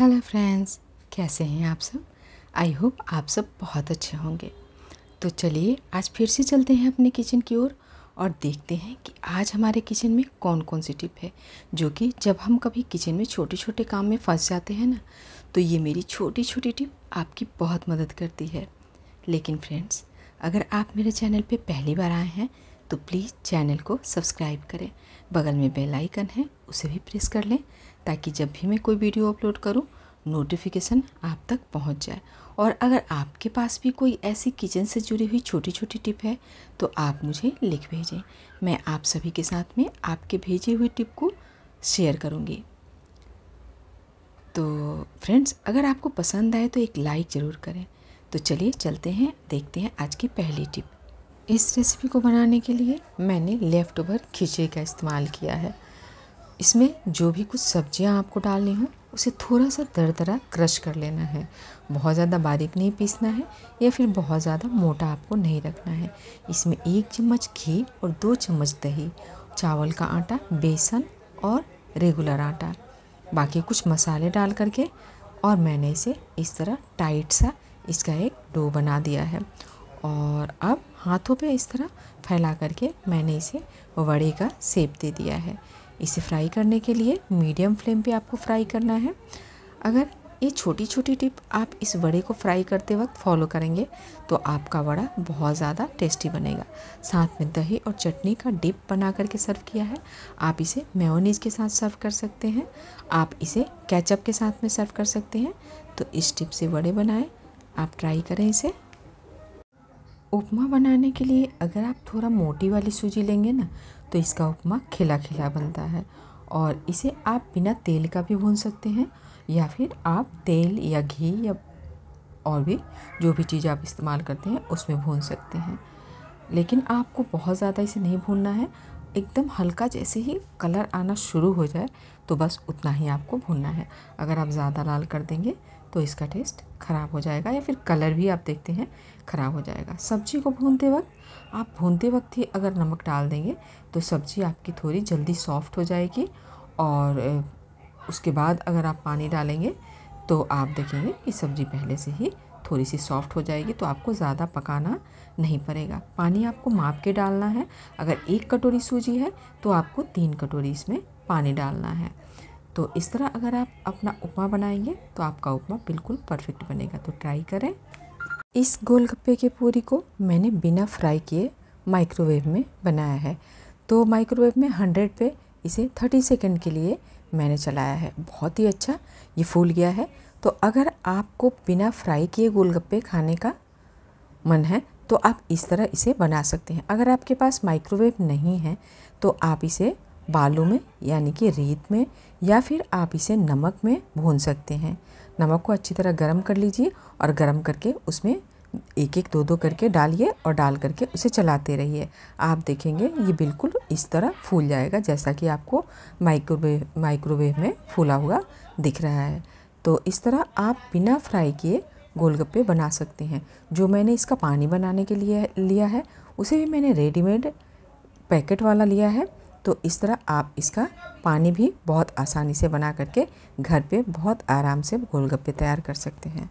Hello friends कैसे हैं आप सब? आई होप आप सब बहुत अच्छे होंगे। तो चलिए, आज फिर से चलते हैं अपने किचन की ओर और और देखते हैं कि आज हमारे किचन में कौन कौन सी टिप है, जो कि जब हम कभी किचन में छोटे छोटे काम में फंस जाते हैं ना तो ये मेरी छोटी छोटी टिप आपकी बहुत मदद करती है। लेकिन फ्रेंड्स अगर आप मेरे चैनल पे पहली बार आए हैं तो प्लीज़ चैनल को सब्सक्राइब करें। बगल में बेल आइकन है, उसे भी प्रेस कर लें ताकि जब भी मैं कोई वीडियो अपलोड करूँ नोटिफिकेशन आप तक पहुँच जाए। और अगर आपके पास भी कोई ऐसी किचन से जुड़ी हुई छोटी छोटी टिप है तो आप मुझे लिख भेजें। मैं आप सभी के साथ में आपके भेजे हुए टिप को शेयर करूँगी। तो फ्रेंड्स अगर आपको पसंद आए तो एक लाइक ज़रूर करें। तो चलिए चलते हैं, देखते हैं आज की पहली टिप इस रेसिपी को बनाने के लिए मैंने लेफ़्ट ओवर खिचड़ी का इस्तेमाल किया है। इसमें जो भी कुछ सब्ज़ियाँ आपको डालनी हो, उसे थोड़ा सा दरदरा क्रश कर लेना है। बहुत ज़्यादा बारीक नहीं पीसना है या फिर बहुत ज़्यादा मोटा आपको नहीं रखना है। इसमें एक चम्मच घी और दो चम्मच दही, चावल का आटा, बेसन और रेगुलर आटा। बाकी कुछ मसाले डाल करके और मैंने इसे इस तरह टाइट सा इसका एक डो बना दिया है। और अब हाथों पे इस तरह फैला करके मैंने इसे वड़े का सेप दे दिया है। इसे फ्राई करने के लिए मीडियम फ्लेम पे आपको फ्राई करना है। अगर ये छोटी छोटी टिप आप इस वड़े को फ्राई करते वक्त फॉलो करेंगे तो आपका वड़ा बहुत ज़्यादा टेस्टी बनेगा। साथ में दही और चटनी का डिप बना करके सर्व किया है। आप इसे मेयोनीज के साथ सर्व कर सकते हैं। आप इसे केचप के साथ में सर्व कर सकते हैं। तो इस टिप से वड़े बनाएँ। आप ट्राई करें इसे। उपमा बनाने के लिए अगर आप थोड़ा मोटी वाली सूजी लेंगे ना तो इसका उपमा खिला खिला बनता है। और इसे आप बिना तेल का भी भून सकते हैं, या फिर आप तेल या घी या और भी जो भी चीज़ आप इस्तेमाल करते हैं, उसमें भून सकते हैं। लेकिन आपको बहुत ज़्यादा इसे नहीं भूनना है। एकदम हल्का जैसे ही कलर आना शुरू हो जाए तो बस उतना ही आपको भूनना है। अगर आप ज़्यादा लाल कर देंगे तो इसका टेस्ट ख़राब हो जाएगा या फिर कलर भी आप देखते हैं ख़राब हो जाएगा। सब्ज़ी को भूनते वक्त, आप भूनते वक्त ही अगर नमक डाल देंगे तो सब्ज़ी आपकी थोड़ी जल्दी सॉफ्ट हो जाएगी और उसके बाद अगर आप पानी डालेंगे तो आप देखेंगे कि सब्ज़ी पहले से ही थोड़ी सी सॉफ्ट हो जाएगी तो आपको ज़्यादा पकाना नहीं पड़ेगा। पानी आपको माप के डालना है। अगर एक कटोरी सूजी है तो आपको तीन कटोरी इसमें पानी डालना है। तो इस तरह अगर आप अपना उपमा बनाएँगे तो आपका उपमा बिल्कुल परफेक्ट बनेगा। तो ट्राई करें। इस गोलगप्पे के पूरी को मैंने बिना फ्राई किए माइक्रोवेव में बनाया है। तो माइक्रोवेव में हंड्रेड पे इसे थर्टी सेकेंड के लिए मैंने चलाया है। बहुत ही अच्छा ये फूल गया है। तो अगर आपको बिना फ्राई किए गोलगप्पे खाने का मन है तो आप इस तरह इसे बना सकते हैं। अगर आपके पास माइक्रोवेव नहीं है तो आप इसे बालू में, यानी कि रेत में, या फिर आप इसे नमक में भून सकते हैं। नमक को अच्छी तरह गर्म कर लीजिए और गर्म करके उसमें एक एक दो दो करके डालिए और डाल करके उसे चलाते रहिए। आप देखेंगे ये बिल्कुल इस तरह फूल जाएगा, जैसा कि आपको माइक्रोवेव माइक्रोवेव में फूला हुआ दिख रहा है। तो इस तरह आप बिना फ्राई किए गोलगप्पे बना सकते हैं। जो मैंने इसका पानी बनाने के लिए, लिया है, उसे भी मैंने रेडीमेड पैकेट वाला लिया है। तो इस तरह आप इसका पानी भी बहुत आसानी से बना करके घर पे बहुत आराम से गोलगप्पे तैयार कर सकते हैं।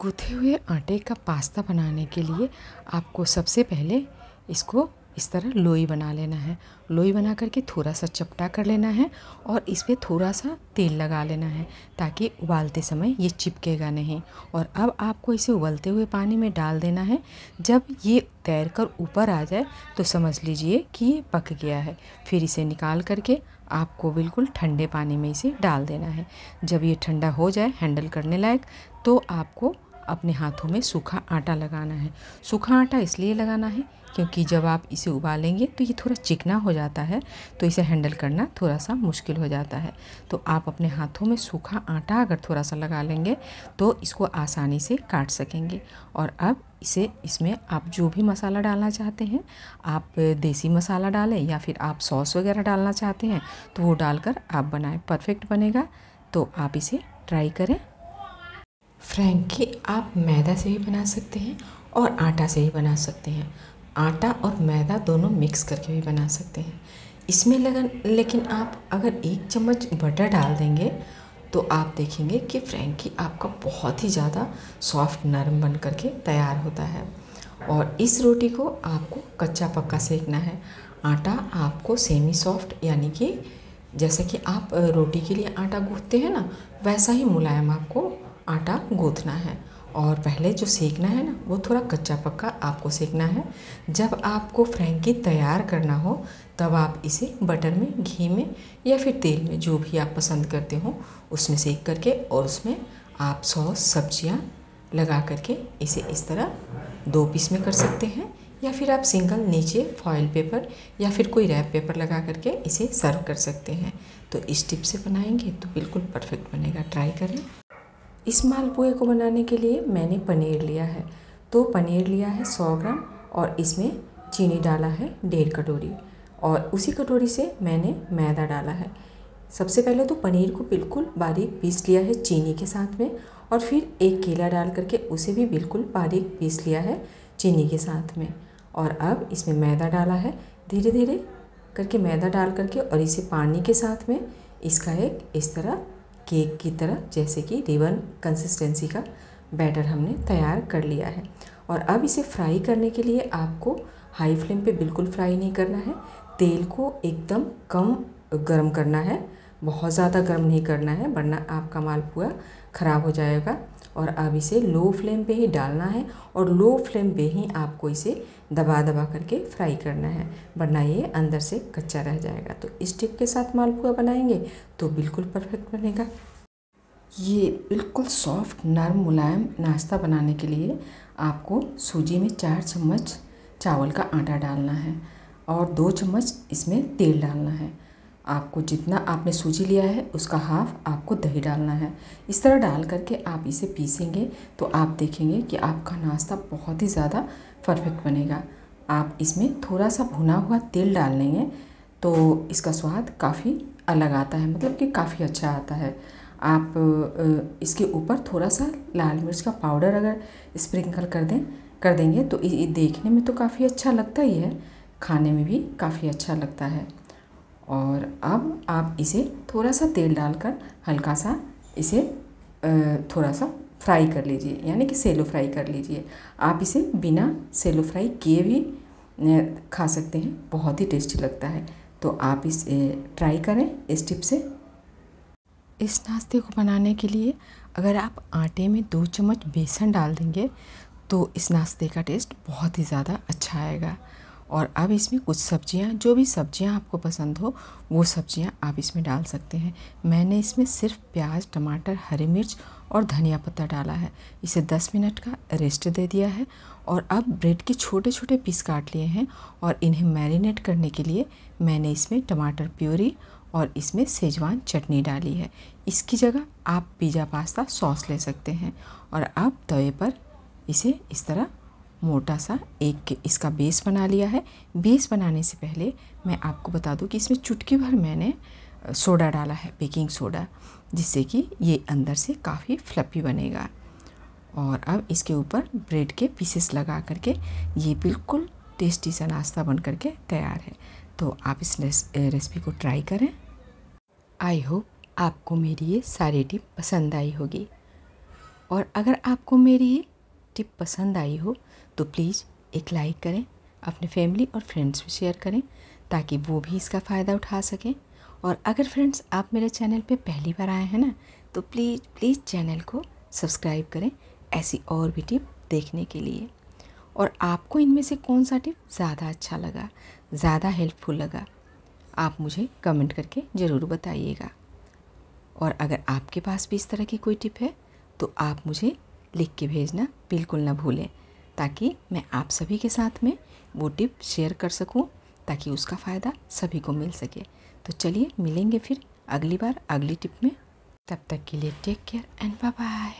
गुथे हुए आटे का पास्ता बनाने के लिए आपको सबसे पहले इसको इस तरह लोई बना लेना है। लोई बना करके थोड़ा सा चपटा कर लेना है और इस पर थोड़ा सा तेल लगा लेना है ताकि उबालते समय ये चिपकेगा नहीं। और अब आपको इसे उबलते हुए पानी में डाल देना है। जब ये तैर कर ऊपर आ जाए तो समझ लीजिए कि ये पक गया है। फिर इसे निकाल करके आपको बिल्कुल ठंडे पानी में इसे डाल देना है। जब ये ठंडा हो जाए, हैंडल करने लायक तो आपको अपने हाथों में सूखा आटा लगाना है। सूखा आटा इसलिए लगाना है क्योंकि जब आप इसे उबालेंगे तो ये थोड़ा चिकना हो जाता है तो इसे हैंडल करना थोड़ा सा मुश्किल हो जाता है। तो आप अपने हाथों में सूखा आटा अगर थोड़ा सा लगा लेंगे तो इसको आसानी से काट सकेंगे। और अब इसे, इसमें आप जो भी मसाला डालना चाहते हैं, आप देसी मसाला डालें या फिर आप सॉस वगैरह डालना चाहते हैं तो वो डालकर आप बनाएँ, परफेक्ट बनेगा। तो आप इसे ट्राई करें। फ्रैंकी आप मैदा से भी बना सकते हैं और आटा से भी बना सकते हैं। आटा और मैदा दोनों मिक्स करके भी बना सकते हैं। इसमें लगन लेकिन आप अगर एक चम्मच बटर डाल देंगे तो आप देखेंगे कि फ्रैंकी आपका बहुत ही ज़्यादा सॉफ्ट, नरम बन करके तैयार होता है। और इस रोटी को आपको कच्चा पक्का सेकना है। आटा आपको सेमी सॉफ्ट यानी कि जैसे कि आप रोटी के लिए आटा गूँथते हैं ना, वैसा ही मुलायम आपको आटा गूँथना है। और पहले जो सेकना है ना, वो थोड़ा कच्चा पक्का आपको सेकना है। जब आपको फ्रैंकी तैयार करना हो, तब आप इसे बटर में, घी में या फिर तेल में जो भी आप पसंद करते हो, उसमें सेक करके और उसमें आप सॉस, सब्ज़ियाँ लगा करके इसे इस तरह दो पीस में कर सकते हैं। या फिर आप सिंगल नीचे फॉइल पेपर या फिर कोई रैप पेपर लगा करके इसे सर्व कर सकते हैं। तो इस टिप से बनाएँगे तो बिल्कुल परफेक्ट बनेगा। ट्राई करें। इस मालपुए को बनाने के लिए मैंने पनीर लिया है। तो पनीर लिया है सौ ग्राम और इसमें चीनी डाला है डेढ़ कटोरी और उसी कटोरी से मैंने मैदा डाला है। सबसे पहले तो पनीर को बिल्कुल बारीक पीस लिया है चीनी के साथ में और फिर एक केला डाल करके उसे भी बिल्कुल बारीक पीस लिया है चीनी के साथ में और अब इसमें मैदा डाला है। धीरे धीरे करके मैदा डाल करके और इसे पानी के साथ में इसका एक इस तरह केक की तरह, जैसे कि रिबन कंसिस्टेंसी का बैटर हमने तैयार कर लिया है। और अब इसे फ्राई करने के लिए आपको हाई फ्लेम पे बिल्कुल फ्राई नहीं करना है। तेल को एकदम कम गर्म करना है। बहुत ज़्यादा गर्म नहीं करना है, वरना आपका मालपुआ ख़राब हो जाएगा। और अब इसे लो फ्लेम पे ही डालना है और लो फ्लेम पे ही आपको इसे दबा दबा करके फ्राई करना है, वरना ये अंदर से कच्चा रह जाएगा। तो इस टिप के साथ मालपुआ बनाएँगे तो बिल्कुल परफेक्ट बनेगा। ये बिल्कुल सॉफ्ट, नरम, मुलायम नाश्ता बनाने के लिए आपको सूजी में चार चम्मच चावल का आटा डालना है और दो चम्मच इसमें तेल डालना है। आपको जितना आपने सूजी लिया है, उसका हाफ़ आपको दही डालना है। इस तरह डाल करके आप इसे पीसेंगे तो आप देखेंगे कि आपका नाश्ता बहुत ही ज़्यादा परफेक्ट बनेगा। आप इसमें थोड़ा सा भुना हुआ तेल डाल लेंगे तो इसका स्वाद काफ़ी अलग आता है मतलब कि काफ़ी अच्छा आता है। आप इसके ऊपर थोड़ा सा लाल मिर्च का पाउडर अगर स्प्रिंकल कर दें, कर देंगे तो देखने में तो काफ़ी अच्छा लगता ही है, खाने में भी काफ़ी अच्छा लगता है। और अब आप इसे थोड़ा सा तेल डालकर हल्का सा इसे थोड़ा सा फ्राई कर लीजिए, यानी कि सेलो फ्राई कर लीजिए। आप इसे बिना सेलो फ्राई किए भी खा सकते हैं, बहुत ही टेस्टी लगता है। तो आप इस ट्राई करें इस टिप से। इस नाश्ते को बनाने के लिए अगर आप आटे में दो चम्मच बेसन डाल देंगे तो इस नाश्ते का टेस्ट बहुत ही ज़्यादा अच्छा आएगा। और अब इसमें कुछ सब्ज़ियाँ, जो भी सब्ज़ियाँ आपको पसंद हो, वो सब्ज़ियाँ आप इसमें डाल सकते हैं। मैंने इसमें सिर्फ़ प्याज, टमाटर, हरी मिर्च और धनिया पत्ता डाला है। इसे 10 मिनट का रेस्ट दे दिया है और अब ब्रेड के छोटे छोटे पीस काट लिए हैं और इन्हें मैरिनेट करने के लिए मैंने इसमें टमाटर प्योरी और इसमें सेजवान चटनी डाली है। इसकी जगह आप पिज़्ज़ा पास्ता सॉस ले सकते हैं और अब तवे पर इसे इस तरह मोटा सा एक इसका बेस बना लिया है। बेस बनाने से पहले मैं आपको बता दूँ कि इसमें चुटकी भर मैंने सोडा डाला है बेकिंग सोडा जिससे कि ये अंदर से काफ़ी फ्लपी बनेगा। और अब इसके ऊपर ब्रेड के पीसेस लगा करके ये बिल्कुल टेस्टी सा नाश्ता बन करके तैयार है। तो आप इस रेसिपी को ट्राई करें। आई होप आपको मेरी ये सारी टिप पसंद आई होगी। और अगर आपको मेरी ये टिप पसंद आई हो तो प्लीज़ एक लाइक करें, अपने फैमिली और फ्रेंड्स में शेयर करें, ताकि वो भी इसका फ़ायदा उठा सकें। और अगर फ्रेंड्स आप मेरे चैनल पे पहली बार आए हैं ना तो प्लीज़ प्लीज़ चैनल को सब्सक्राइब करें ऐसी और भी टिप देखने के लिए। और आपको इनमें से कौन सा टिप ज़्यादा अच्छा लगा, ज़्यादा हेल्पफुल लगा, आप मुझे कमेंट करके ज़रूर बताइएगा। और अगर आपके पास भी इस तरह की कोई टिप है तो आप मुझे लिख के भेजना बिल्कुल ना भूलें। ताकि मैं आप सभी के साथ में वो टिप शेयर कर सकूँ, ताकि उसका फ़ायदा सभी को मिल सके। तो चलिए मिलेंगे फिर अगली बार अगली टिप में। तब तक के लिए take care and bye bye